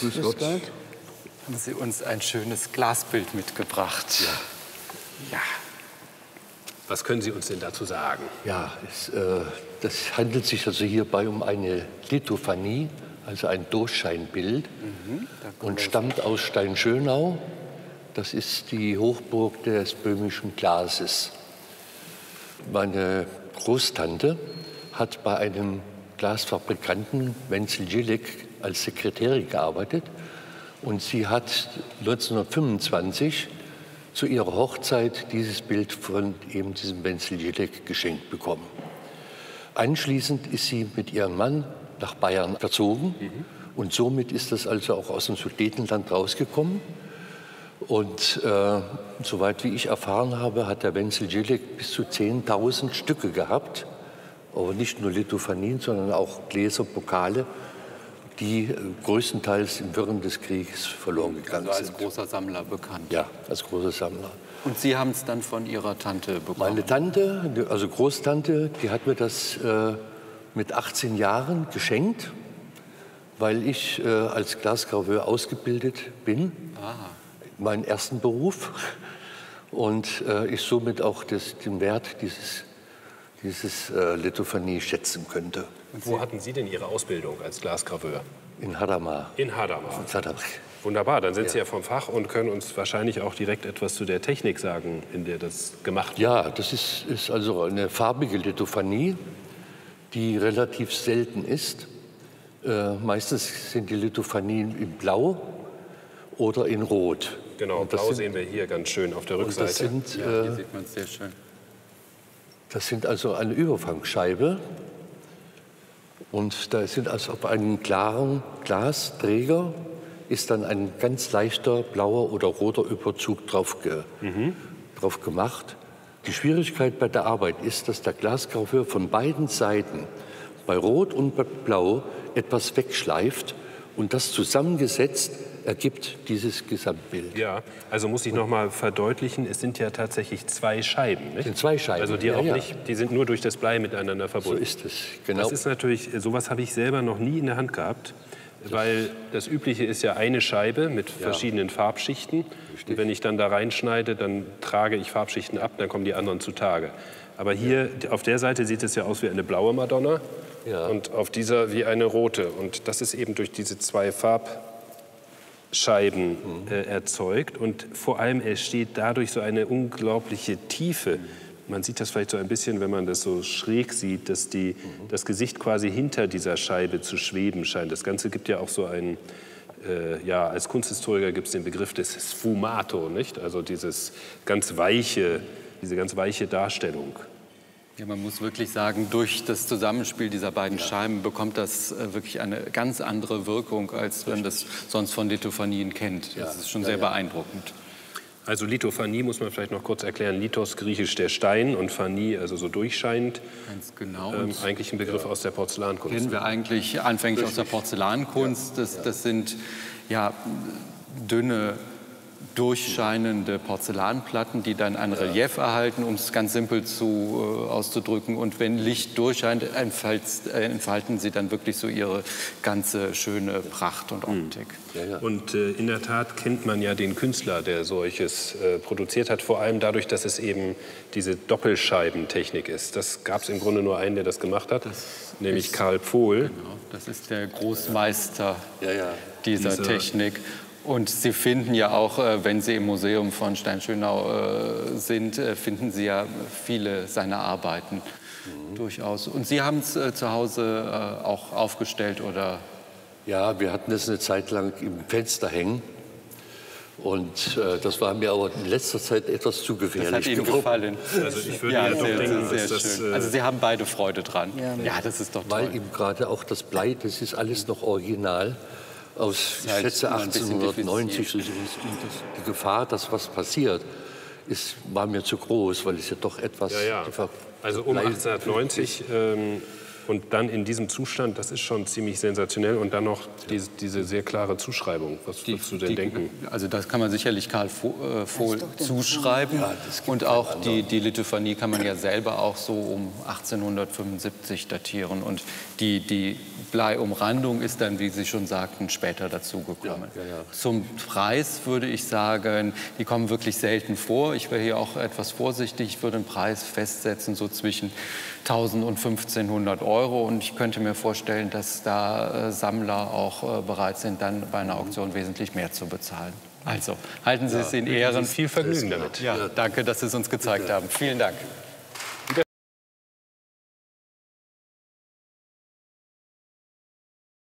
Grüß Gott. Haben Sie uns ein schönes Glasbild mitgebracht? Ja. Ja. Was können Sie uns denn dazu sagen? Ja, es, äh, das handelt sich also hierbei um eine Lithophanie, also ein Durchscheinbild und stammt aus Steinschönau. Das ist die Hochburg des böhmischen Glases. Meine Großtante hat bei einem Glasfabrikanten Wenzel Jilek als Sekretärin gearbeitet und sie hat 1925 zu ihrer Hochzeit dieses Bild von eben diesem Wenzel Jilek geschenkt bekommen. Anschließend ist sie mit ihrem Mann nach Bayern gezogen und somit ist das also auch aus dem Sudetenland rausgekommen. Und äh, soweit wie ich erfahren habe, hat der Wenzel Jilek bis zu 10.000 Stücke gehabt. Aber nicht nur Lithophanien, sondern auch Gläser, Pokale, die äh, größtenteils im Wirren des Krieges verloren gegangen Also als sind. großer Sammler bekannt. Ja, als großer Sammler. Und Sie haben es dann von Ihrer Tante bekommen? Meine Tante, also Großtante, die hat mir das äh, mit 18 Jahren geschenkt, weil ich äh, als Glasgraveur ausgebildet bin, meinen ersten Beruf, und äh, ich somit auch das, den Wert dieses, dieses äh, Lithophanie schätzen könnte. Wo hatten Sie denn Ihre Ausbildung als Glasgraveur? In Hadamar. In Hadamar. Hadamar. Wunderbar, dann sind Sie ja vom Fach und können uns wahrscheinlich auch direkt etwas zu der Technik sagen, in der das gemacht wird. Ja, das ist, ist also eine farbige Lithophanie, die relativ selten ist. Äh, meistens sind die Lithophanien in Blau oder in Rot. Genau, Und blau sind- sehen wir hier ganz schön auf der Und Rückseite. das sind, Ja, hier äh, sieht man es sehr schön. Das sind also eine Überfangscheibe. Und da sind also auf einem klaren Glasträger ist dann ein ganz leichter blauer oder roter Überzug drauf, ge, drauf gemacht. Die Schwierigkeit bei der Arbeit ist, dass der Glasgraveur von beiden Seiten, bei Rot und bei Blau, etwas wegschleift und das zusammengesetzt ergibt dieses Gesamtbild. Ja, also muss ich noch mal verdeutlichen, es sind ja tatsächlich zwei Scheiben, nicht? sind zwei Scheiben, Also die ja, auch ja. nicht, die sind nur durch das Blei miteinander So verbunden. ist es. Genau. Das ist natürlich, sowas habe ich selber noch nie in der Hand gehabt, weil das Übliche ist ja eine Scheibe mit verschiedenen Farbschichten. Und wenn ich dann da reinschneide, dann trage ich Farbschichten ab, dann kommen die anderen zutage. Aber hier auf der Seite sieht es ja aus wie eine blaue Madonna Ja. und auf dieser wie eine rote. Und das ist eben durch diese zwei Farbscheiben äh, erzeugt. Und vor allem entsteht dadurch so eine unglaubliche Tiefe. Man sieht das vielleicht so ein bisschen, wenn man das so schräg sieht, dass die, das Gesicht quasi hinter dieser Scheibe zu schweben scheint. Das Ganze gibt ja auch so einen, äh, ja, als Kunsthistoriker gibt es den Begriff des Sfumato, nicht? Also dieses ganz weiche, diese ganz weiche Darstellung. Ja, man muss wirklich sagen, durch das Zusammenspiel dieser beiden Scheiben bekommt das äh, wirklich eine ganz andere Wirkung, als man das sonst von Lithophanien kennt. Das ist schon sehr beeindruckend. Also Lithophanie muss man vielleicht noch kurz erklären. Lithos, griechisch der Stein und Phanie, also so durchscheinend. Ganz genau. Ähm, eigentlich ein Begriff aus der Porzellankunst. kennen wir eigentlich anfänglich aus der Porzellankunst. Das, das sind ja dünne, durchscheinende Porzellanplatten, die dann ein Relief erhalten, um es ganz simpel zu, äh, auszudrücken. Und wenn Licht durchscheint, äh, entfalten sie dann wirklich so ihre ganze schöne Pracht und Optik. Und äh, in der Tat kennt man ja den Künstler, der solches äh, produziert hat, vor allem dadurch, dass es eben diese Doppelscheibentechnik ist. Das gab es im Grunde nur einen, der das gemacht hat, nämlich Karl Pohl. Genau, das ist der Großmeister Ja, ja. dieser, Dieser- Technik. Und Sie finden ja auch, äh, wenn Sie im Museum von Steinschönau äh, sind, äh, finden Sie ja viele seiner Arbeiten durchaus. Und Sie haben es zu Hause auch aufgestellt oder Ja, wir hatten das eine Zeit lang im Fenster hängen. Und äh, das war mir aber in letzter Zeit etwas zu gefährlich. das hat Ihnen gefallen? Also ich würde ja, doch sehr, denken, sehr dass das... schön. Äh, Also Sie haben beide Freude dran. Ja, das ist doch Weil toll. eben gerade auch das Blei, das ist alles noch original aus, ich schätze, immer ein bisschen 1890. Und die Gefahr, dass was passiert, ist, war mir zu groß, weil es ja doch etwas... ja, ja. Also um Blei- 1890 ähm, Und dann in diesem Zustand, das ist schon ziemlich sensationell. Und dann noch diese, diese sehr klare Zuschreibung. Was würdest du denn die, denken? Also das kann man sicherlich Karl Vohl zuschreiben. Ja, und auch die, die Lithophonie kann man ja selber auch so um 1875 datieren. Und die, die Bleiumrandung ist dann, wie Sie schon sagten, später dazugekommen. Ja, ja, ja. Zum Preis würde ich sagen, die kommen wirklich selten vor. Ich wäre hier auch etwas vorsichtig. Ich würde einen Preis festsetzen, so zwischen 1000 und 1500 Euro. Und ich könnte mir vorstellen, dass da äh, Sammler auch äh, bereit sind, dann bei einer Auktion wesentlich mehr zu bezahlen. Also halten Sie es in Ehren. Viel Vergnügen damit. Ja, danke, dass Sie es uns gezeigt haben. Vielen Dank.